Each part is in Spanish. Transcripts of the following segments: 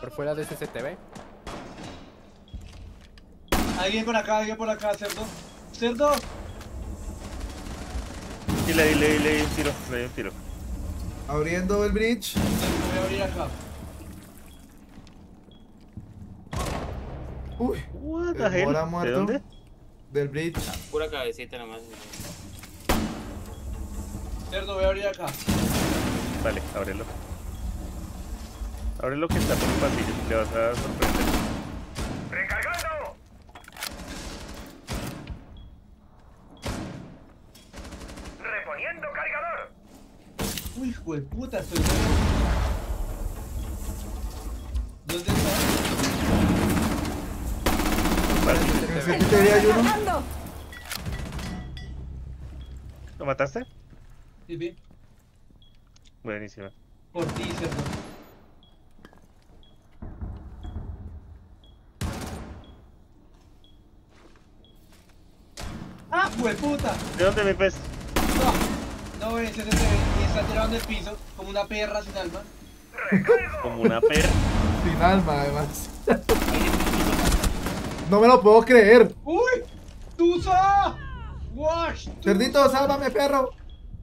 Por fuera de CCTV. Alguien por acá, alguien por acá, cerdo. ¡Cerdo! Dile, dile, dile un tiro, le di un tiro. Abriendo el bridge. Voy a abrir acá. Uy, What the hell? Mora ¿De dónde? del bridge. Pura cabecita nomás. Cerdo, voy a abrir acá. Vale, ábrelo. Ábrelo que está por el pasillo, le vas a sorprender. ¡Recargando! ¡Reponiendo cargador! Uy, hijo de puta, estoy. ¿Dónde está? En el CCTV hay uno. ¡Cargando! ¿Lo mataste? Sí, bien. Buenísima. Por ti, cerdo. ¡Ah, hijo de puta! ¿De dónde me pes? No, no, ese se te ve y está tirado en el piso como una perra sin alma. Como una perra. Sin alma, además. No me lo puedo creer. ¡Uy! ¡Tusa! ¡Wash! Tusa. Cerdito, sálvame, perro.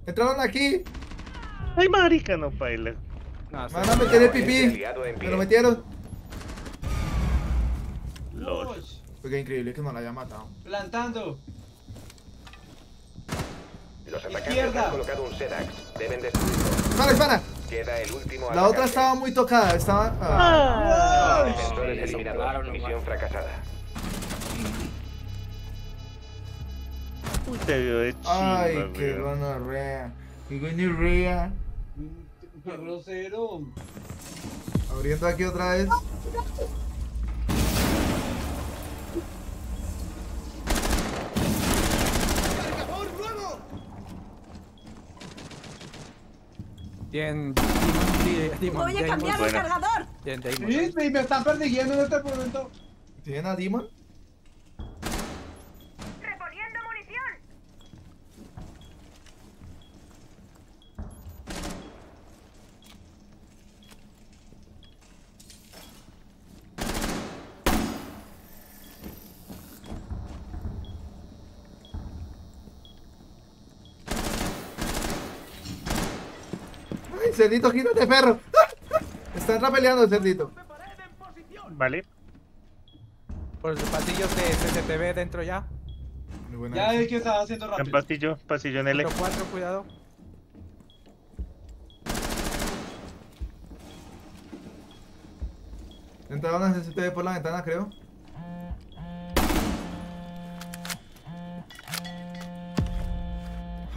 Entraron aquí. Ay, marica, no baila. No, Me van a meter el pipí. Me lo metieron. Wash. Oiga, increíble que no la haya matado. Plantando. Atacantes Izquierda. han colocado un Sedax. Deben destruirlo. ¡Para, para! Queda el último La otra estaba muy tocada. Estaba. ah. Defensores eliminados. Misión fracasada. Uy, te vio de chimba, Ay, qué gonorrea. Qué gonorrea. ¡Qué grosero! Abriendo aquí otra vez. Demon, Voy a Demon, cambiar buena. cargador. Tienen Demon. Sí, me, están persiguiendo en este momento. ¿Tienen a Demon? ¡Reponiendo munición! Ay, cerdito, gírate, perro. Están rapeleando, cerdito. Vale. Por los pasillos de CCTV dentro ya. Ya vi que estaba haciendo En rápido. pasillo, pasillo en L. 4, cuidado. Entraron a CCTV por la ventana, creo.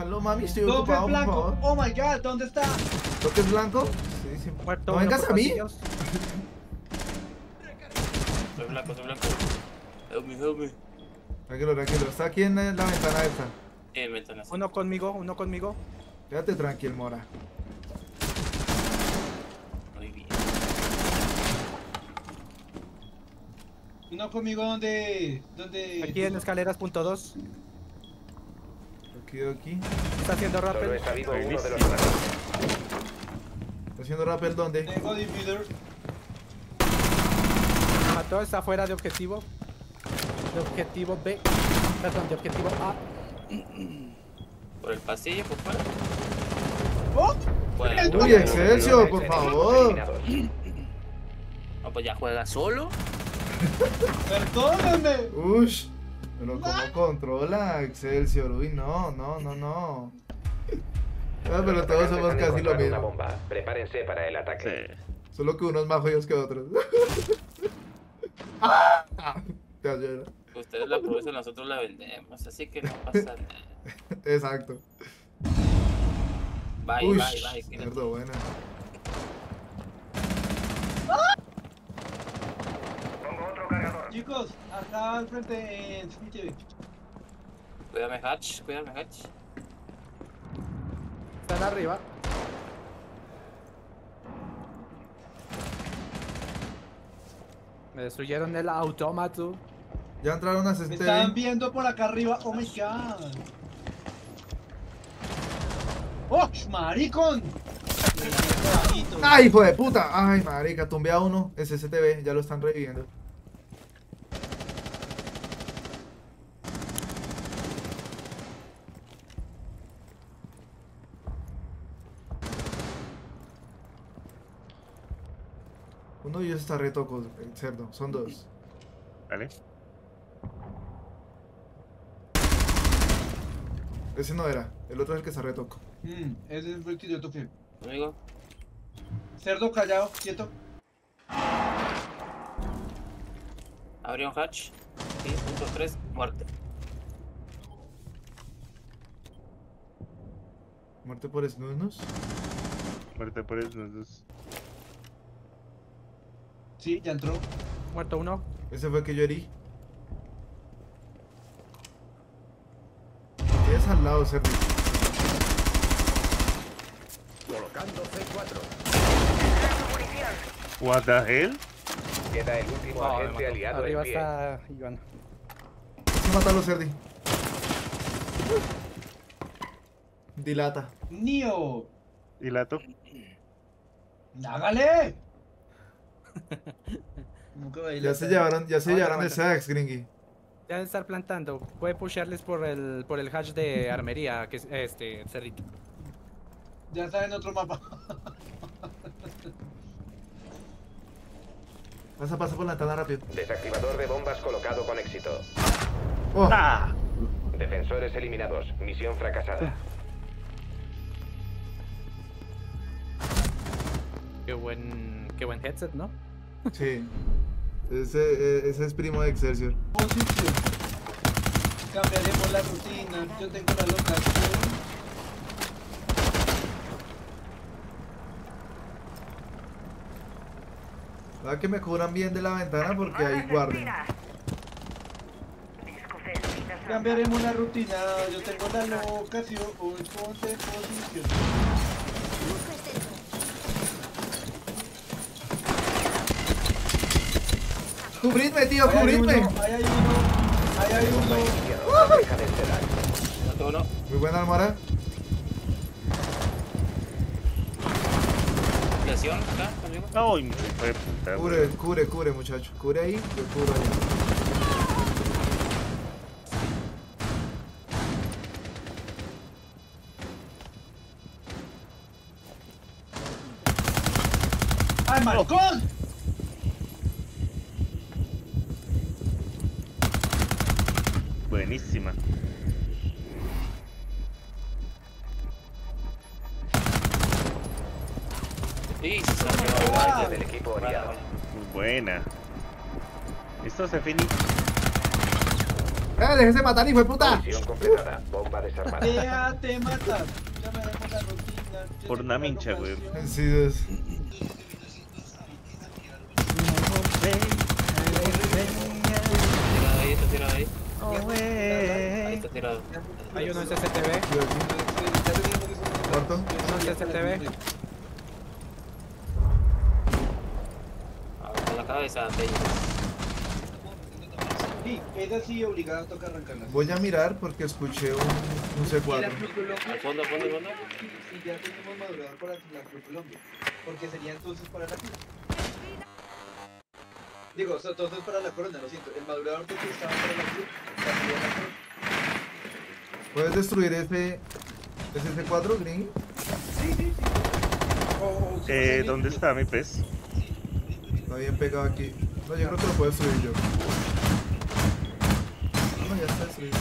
Aló, mami, estoy Doble ocupado, blanco. por favor. Oh my god, ¿dónde está? ¿Lo que es blanco? Sí, sí. Muerto, ¿No vengas a mí? Soy blanco, soy blanco. Help me, help me. Tranquilo, tranquilo. Está aquí en la, ventana esta. En ventana. Uno conmigo, uno conmigo. Quédate tranquilo, mora. Muy bien. Uno conmigo, ¿dónde? ¿Dónde? Aquí en escaleras.2. Está haciendo rappel. Está haciendo rappel ¿dónde? Tengo divider. Mató, está fuera de objetivo. De objetivo B. Perdón, de objetivo A. Por el pasillo, por fuera. ¿Oh? Uy, Excelsior, por favor. No, pues ya juega solo. Perdóname. Uy. Pero ¿cómo controla Excelsior? Uy, no, no, no, no. Ah, pero todos somos casi lo mismo. bomba. Prepárense para el ataque. Sí. Solo que unos más jodidos que otros. Ah. Ustedes la producen, nosotros la vendemos. Así que no pasa nada. Exacto. Bye, Uy, bye, bye. mierda buena. Chicos, acá al frente en CCTV. Cuídame, Hatch. Cuídame, Hatch. Están arriba. Me destruyeron el autómato. Ya entraron a Me estaban CCTV. viendo por acá arriba. Oh my god. ¡Oh, maricón! ¡Ay, hijo de puta! ¡Ay, marica! Tumbé a uno. Es STV, ya lo están reviviendo. De ellos está retoco, el cerdo. Son dos. ¿Vale? Ese no era. El otro es el que está retoco. Mm, ese fue el que yo toqué. Amigo, Cerdo callado, quieto. abrió un hatch. Sí, punto 3, muerte. Muerte por snus. Muerte por eso. Sí, ya entró. Muerto uno. Ese fue el que yo herí. Tienes al lado, cerdo. Colocando C4. What the hell? Queda el último agente aliado Arriba en pie. está Iván. Sí, mátalo, Cerdi. Dilata. Nio. Dilato. ¡Hágale! Nunca Ya se llevaron, ya se llevaron de aguanta. Sax, gringy. Ya deben estar plantando. Puede pushearles por el, por el hash de armería, que es este, cerrito. Ya está en otro mapa. Pasa, pasa por la ventana rápido. Desactivador de bombas colocado con éxito. Oh, ¡Ah! Defensores eliminados. Misión fracasada. Qué buen, qué buen headset, ¿no? sí. Ese, eh, ese es primo de Excelsior. Posición. Cambiaremos la rutina. Yo tengo la locación. Va que me cubran bien de la ventana porque ahí guarden. Cambiaremos la rutina. Yo tengo la locación. Ponte posición. ¡Cubridme, tío! Ahí hay ¡Cubridme! uno, ahí hay uno. Ahí hay uno. Muy buena almora. Ampliación acá, amigo. ¡Ay, me puta! Cubre, cubre, cubre, muchacho. Cubre ahí, yo cubro ahí. ¡Ay, maricón! Buenísima. Sí, se salió. Del equipo Buena. Esto se finí. ¡Eh, déjese matar, hijo de puta! Cambiaremos la rutina. Por una la mincha, güey. locación. Sí, es. Tirado ahí, está tirado ahí. Tirado. Hay uno en CCTV. Muerto. Uno en CCTV. Ah, Con la cabeza de ellos. Sí, esa sí obligada toca arrancarla. Voy a mirar porque escuché un, un Y la C4. Cruz Colombia. Al fondo, al fondo, al fondo. Sí, ya tenemos madurador para la Cruz Colombia. Porque sería entonces para la Cruz. Digo, o sea, entonces para la corona, lo siento. El madurador que estaba para la Cruz. también la Cruz. ¿Puedes destruir ese, ese C4, gringy? Sí, sí, sí. O- o si no Eh, ¿Dónde está mi pez? Está bien pegado aquí. No, yo creo que lo puedo destruir yo. No, ya está destruido.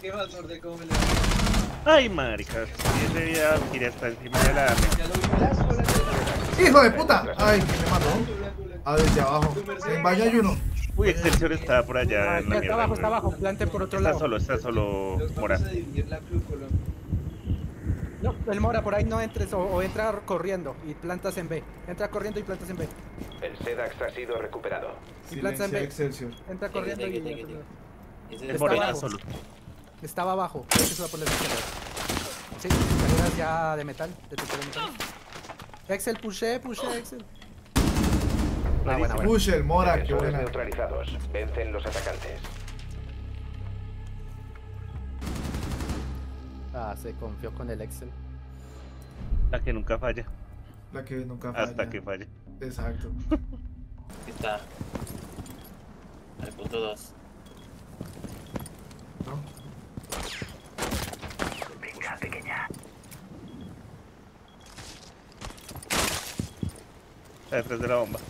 ¿Qué más, Norde? ¿Cómo me le ¡Ay, marica! Y ese día quería estar encima de la... Ya lo vi. De ¡Hijo de puta! ¡Ay, que me mató! Ah, desde abajo. En baño hay uno. Uy, Excelsior está por allá Ah, en la está mierda. abajo, está abajo. Planten por otro Está lado. solo, está solo Mora. la. No, el Mora, por ahí no entres o, o entra corriendo y plantas en B. Entra corriendo y plantas en B. El SEDAX ha sido recuperado. Y plantas en B. Excelsior. Entra corriendo y... take it, take it. Ese El es Mora está solo. Estaba abajo. Creo que se va por las escaleras. Sí, escaleras ya de metal. De metal. Excel, pushé, pushé, Excel. Ah, buena, buena. Push el Mora, qué buena. neutralizados. Vencen los atacantes. Ah, se confió con el Excel. La que nunca falla. La que nunca falla. Hasta que falle. Exacto. Aquí está. El punto 2. ¿No? Está detrás de la bomba.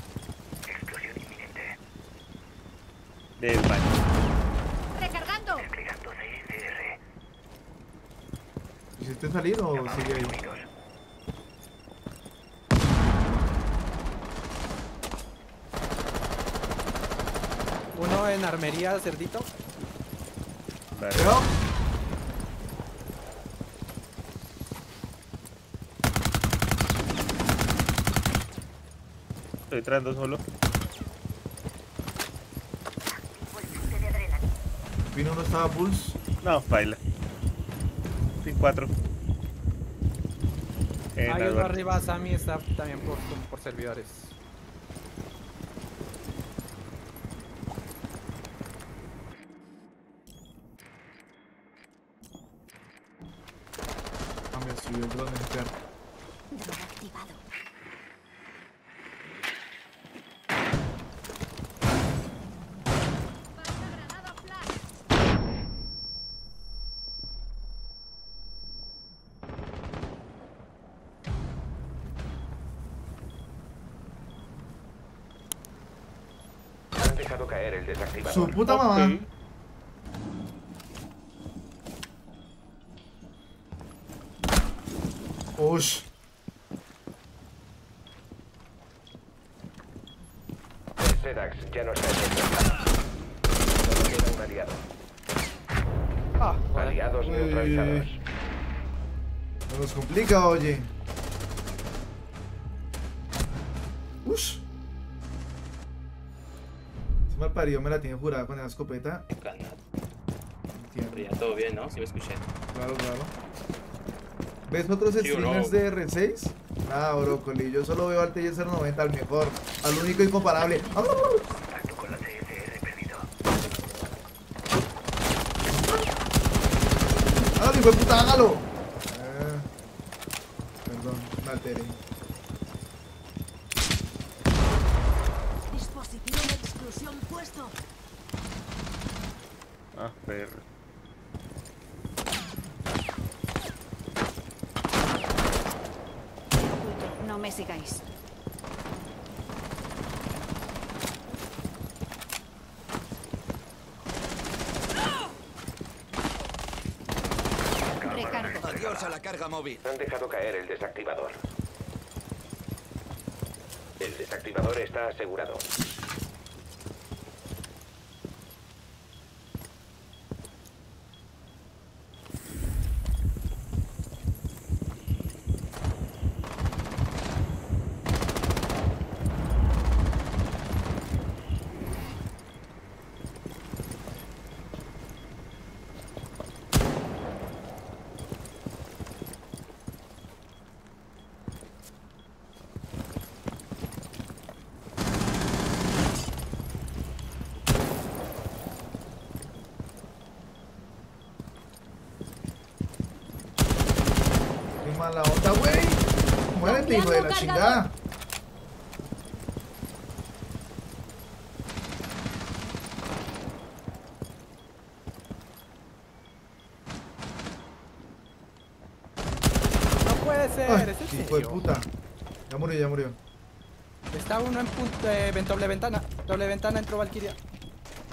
Del baño. ¡Recargando! ¿Hiciste salir o sigue ahí? Uno en armería, cerdito. Vale. ¿Pero? Estoy entrando solo. Vino uno estaba Pulse. No, baila. Sin cuatro. En Hay uno arriba, Sammy está también por, por servidores. Dejado caer el desactivador. Su puta mamá. Ush. El SEDAX ya no está en el Solo queda un aliado. Ah, joder. Aliados Uy. neutralizados. No nos complica, oye. Ush. Parido me la tiene jurada con esa escopeta. Canal. Entiendo. Pero ya todo bien, ¿no? Si me escuché. Claro, claro. ¿Ves otros Sí streamers no. de R6? Ah, brócoli. Yo solo veo al TJ090, al mejor. Al único incomparable. ¡Ah! ¡Hágalo, hijo de puta, hágalo! Ah, perdón, me alteré. Dispositivo de exclusión puesto. Ah, perro. No me sigáis. Recargo. Adiós a la carga móvil. Han dejado caer el desactivador. El desactivador está asegurado. Onda, güey. Muérete, hijo de la chingada. No puede ser, Ay, ¿es hijo de puta. Ya murió, ya murió. Está uno en punto, eh, doble ventana. Doble ventana entró Valkyria.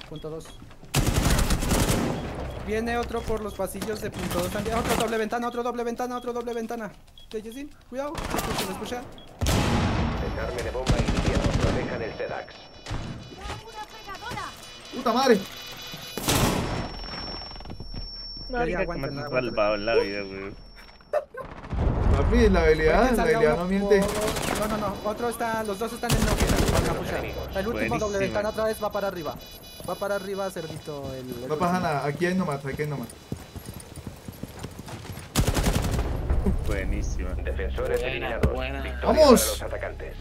Punto 2. Viene otro por los pasillos de punto 2 también. Otro doble ventana, otro doble ventana, otro doble ventana. Tejesin, cuidado. Se escucha, se escucha. Desarme de bomba iniciado. Protejan el SEDAX. ¡Una pegadora! ¡Puta madre! Marica, que aguanten, me salvado la vida, weón. Papi, la habilidad, la habilidad no miente. por- No, no, no. Otro está, los dos están en no. El último Buenísima. doble ventana otra vez va para arriba. Va para arriba, cerdito. El, el No pasa último. nada, aquí hay nomás, aquí hay nomás. Buenísima. Defensores Buena, eliminados. buena. Victoria ¡Vamos! para los atacantes.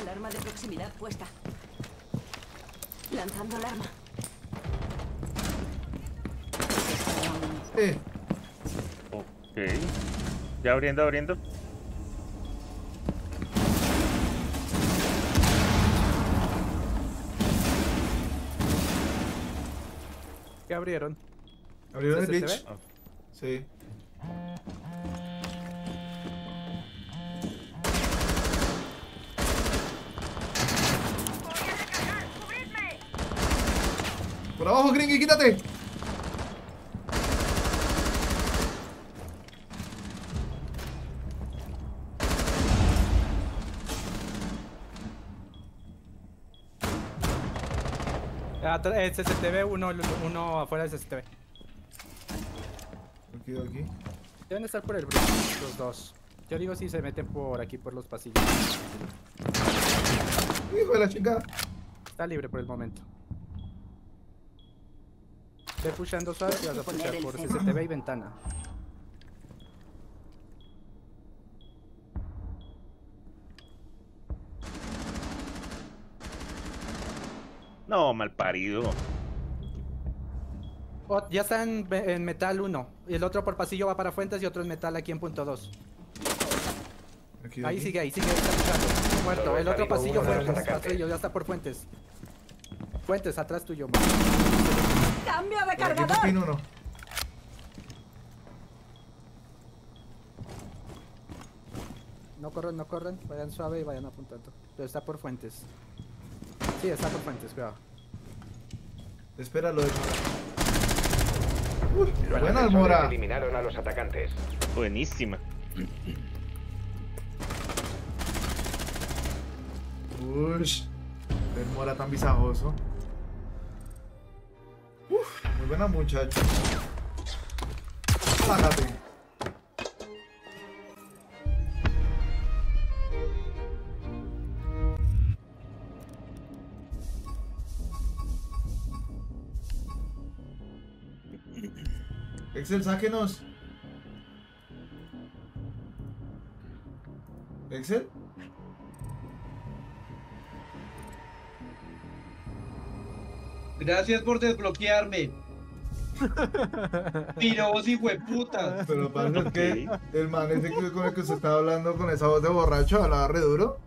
Alarma de proximidad puesta. Lanzando alarma. Eh, Ok. Ya abriendo, abriendo. ¿Qué abrieron? ¿Abrieron el ¿CCTV? glitch? Sí. Por abajo, Gringy, quítate. Eh, CCTV, uno, uno afuera del CCTV. Aquí, aquí. Deben estar por el bridge, los dos. Yo digo si se meten por aquí, por los pasillos. Hijo de la chingada. Está libre por el momento. Ve pushando suave y vas a pushar por CCTV y ventana. No, mal parido. Oh, ya está en, en metal 1. Y el otro por pasillo va para fuentes y otro en metal aquí en punto 2. Aquí, Ahí aquí. sigue, ahí sigue, ahí está. Muerto. El otro pasillo fuentes. Pasillo, ya está por fuentes. Fuentes, atrás tuyo. ¡Cambio de aquí, cargador! Uno. No corran, no corran. Vayan suave y vayan apuntando. Pero está por fuentes. Sí, está por fuentes, cuidado. Espéralo de Uy, Los buena Almora. eliminaron a los atacantes. Buenísima. Ush. El Mora tan visajoso. Uf, muy buena muchacho. Sácate. Excel, sáquenos. Excel. Gracias por desbloquearme. Piros y hueputas. Pero pasa es que el man ese con el que usted estaba hablando con esa voz de borracho hablaba re duro.